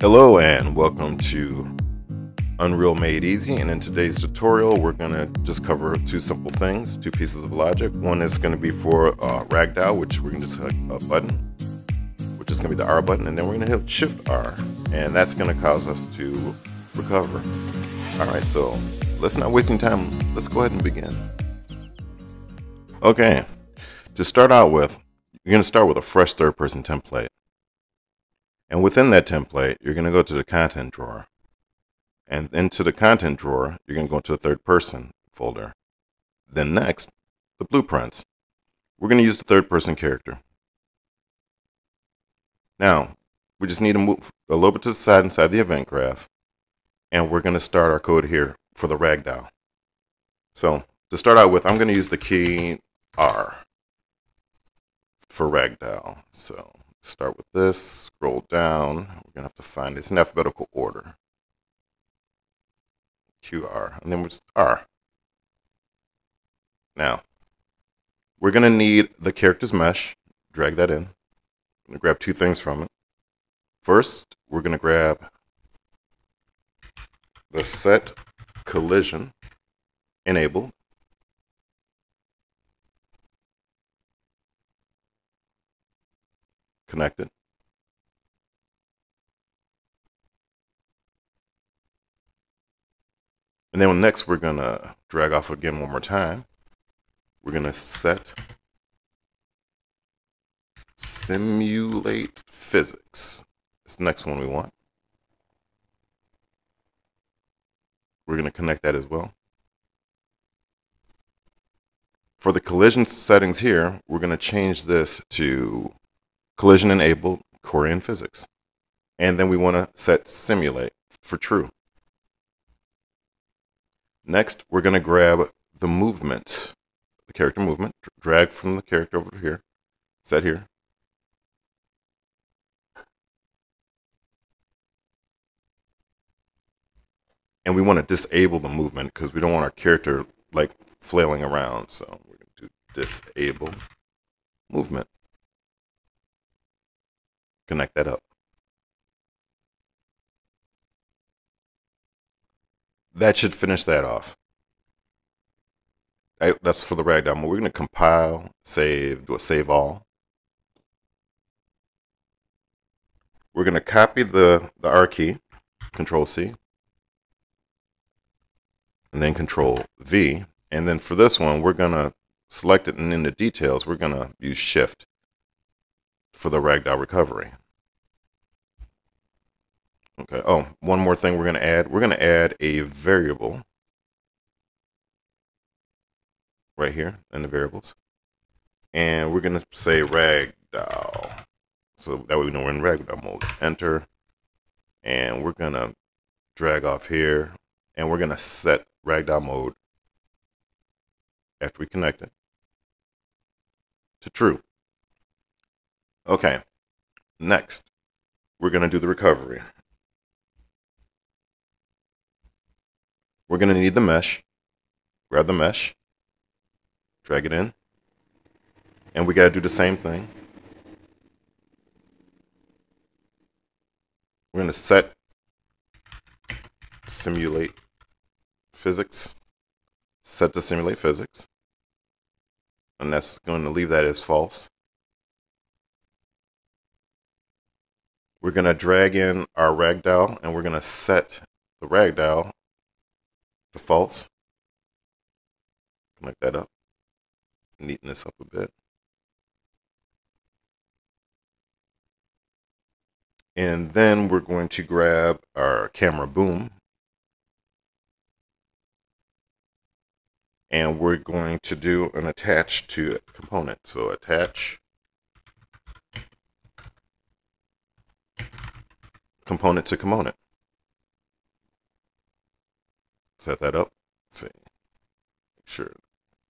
Hello and welcome to Unreal Made Easy and in today's tutorial we're going to just cover two simple things, two pieces of logic. One is going to be for uh, Ragdoll which we're going to just hit a button which is going to be the R button and then we're going to hit Shift R and that's going to cause us to recover. Alright so let's not wasting time, let's go ahead and begin. Okay, to start out with, you're going to start with a fresh third person template. And within that template, you're going to go to the content drawer. And into the content drawer, you're going to go to the third person folder. Then next, the blueprints. We're going to use the third person character. Now, we just need to move a little bit to the side inside the event graph. And we're going to start our code here for the ragdoll. So to start out with, I'm going to use the key R for ragdoll. So start with this, scroll down. We're going to have to find it's in alphabetical order. QR, and then we're R. Now, we're going to need the character's mesh. Drag that in. I'm going to grab two things from it. First, we're going to grab the set collision enabled. Connected. And then next we're going to drag off again one more time. We're going to set simulate physics. That's the next one we want. We're going to connect that as well. For the collision settings here, we're going to change this to collision enabled Query and physics. And then we want to set simulate for true. Next, we're going to grab the movement, the character movement, drag from the character over here, set here. And we want to disable the movement because we don't want our character like flailing around. So we're going to disable movement connect that up. That should finish that off. That's for the ragdoll. We're going to compile, save, do a save all. We're going to copy the, the R key, Control C, and then Control V. And then for this one, we're going to select it and in the details, we're going to use Shift for the ragdoll recovery. Okay. Oh, one more thing we're going to add. We're going to add a variable right here in the variables. And we're going to say ragdoll. So that way we know we're in ragdoll mode. Enter. And we're going to drag off here. And we're going to set ragdoll mode after we connect it to true. Okay. Next, we're going to do the recovery. We're going to need the mesh. Grab the mesh, drag it in, and we got to do the same thing. We're going to set simulate physics, set to simulate physics, and that's going to leave that as false. We're going to drag in our ragdoll and we're going to set the ragdoll the false. Connect that up. Neaten this up a bit. And then we're going to grab our camera boom. And we're going to do an attach to component. So attach component to component set that up. Let's see. Make sure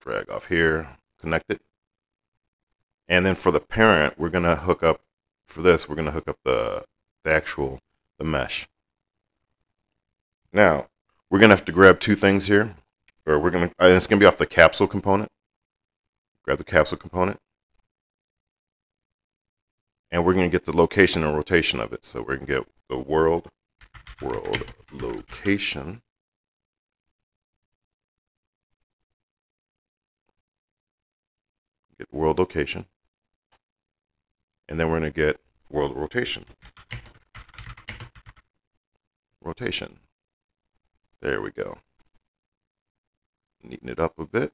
drag off here, connect it. And then for the parent, we're gonna hook up for this, we're gonna hook up the the actual the mesh. Now, we're gonna have to grab two things here. Or we're gonna and it's gonna be off the capsule component. Grab the capsule component. And we're going to get the location and rotation of it. So we're going to get the world, world location. Get world location. And then we're going to get world rotation. Rotation. There we go. Neaten it up a bit.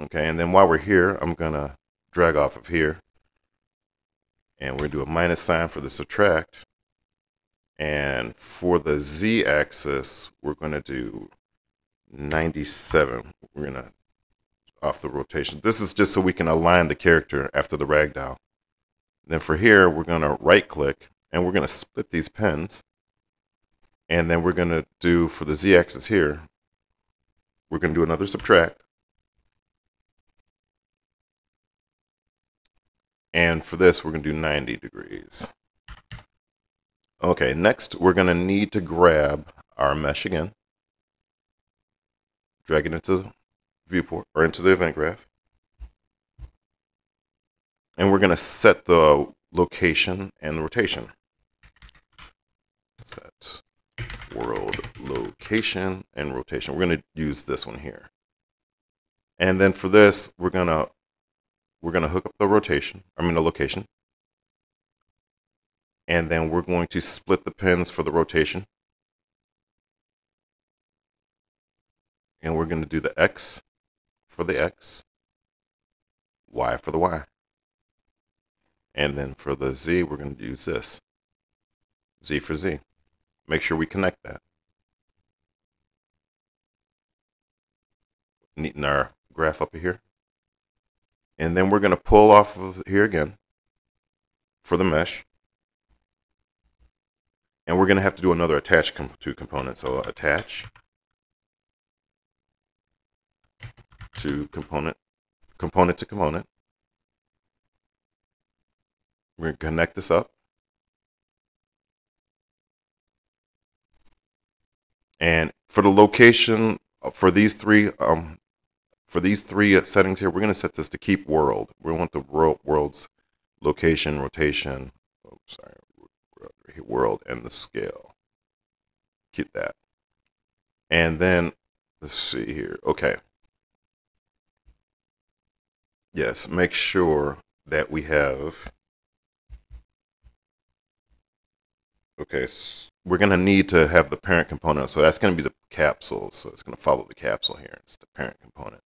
Okay, and then while we're here, I'm going to drag off of here. And we're going to do a minus sign for the subtract. And for the z-axis, we're going to do 97. We're going to off the rotation. This is just so we can align the character after the ragdoll. Then for here, we're going to right click and we're going to split these pins. And then we're going to do for the z-axis here, we're going to do another subtract. And for this, we're going to do 90 degrees. Okay, next we're going to need to grab our mesh again. Drag it into the viewport or into the event graph. And we're going to set the location and the rotation. Set world location and rotation. We're going to use this one here. And then for this, we're going to we're going to hook up the rotation, I mean the location. And then we're going to split the pins for the rotation. And we're going to do the X for the X, Y for the Y. And then for the Z, we're going to use this. Z for Z. Make sure we connect that. Neaten our graph up here. And then we're going to pull off of here again for the mesh. And we're going to have to do another attach com to component. So attach to component, component to component. We're going to connect this up. And for the location, uh, for these three um, for these three settings here, we're going to set this to keep world. We want the world, world's location, rotation, oh, sorry, world, and the scale. Keep that. And then, let's see here. Okay. Yes, make sure that we have, okay, so we're going to need to have the parent component. So that's going to be the capsule. So it's going to follow the capsule here. It's the parent component.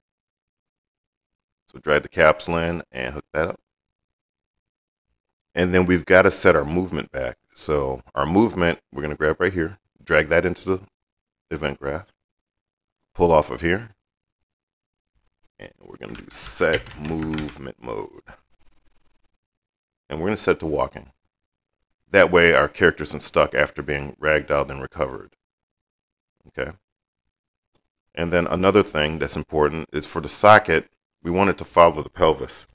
So drag the capsule in and hook that up. And then we've got to set our movement back. So our movement, we're going to grab right here, drag that into the event graph, pull off of here, and we're going to do set movement mode. And we're going to set to walking. That way our character isn't stuck after being ragdolled and recovered. Okay. And then another thing that's important is for the socket, we want it to follow the pelvis.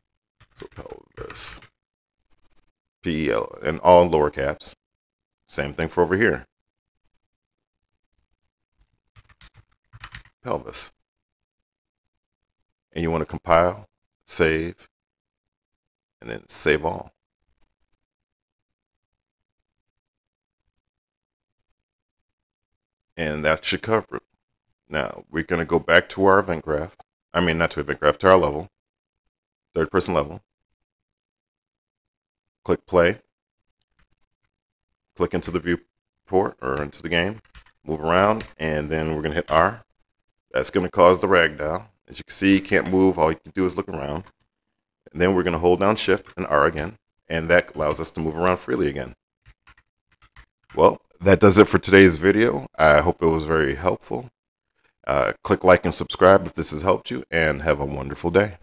So pelvis, P-E-L, and all lower caps. Same thing for over here. Pelvis. And you want to compile, save, and then save all. And that should cover it. Now, we're going to go back to our event graph. I mean, not to event graph, to our level, third person level. Click play. Click into the viewport or into the game. Move around, and then we're going to hit R. That's going to cause the ragdoll. As you can see, you can't move. All you can do is look around. And then we're going to hold down Shift and R again, and that allows us to move around freely again. Well, that does it for today's video. I hope it was very helpful. Uh, click like and subscribe if this has helped you, and have a wonderful day.